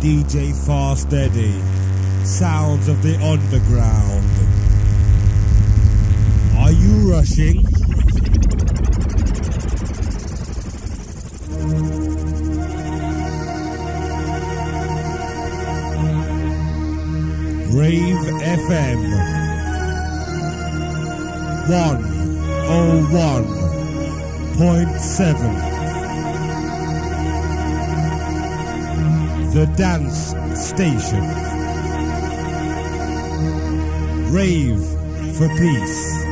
DJ Fast Eddie. Sounds of the underground. Are you rushing? Rave FM 101.7 The Dance Station. Rave for Peace